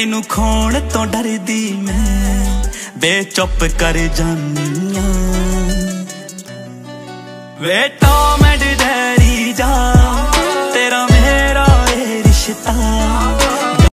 ਤੈਨੂੰ ਖੋਣ ਤੋਂ ਡਰਦੀ ਮੈਂ ਬੇ ਚੁੱਪ ਕਰ ਜਾਨੀਆਂ ਵੇ ਟੋ